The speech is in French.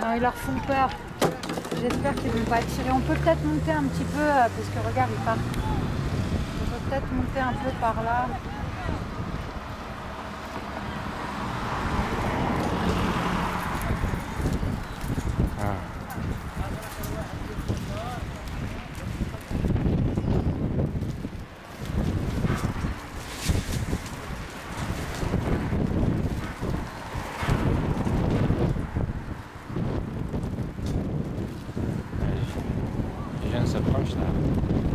Non, ils leur font peur. J'espère qu'ils vont pas tirer. On peut peut-être monter un petit peu, euh, parce que regarde, ils partent. On peut peut-être monter un peu par là. intelligence approach that.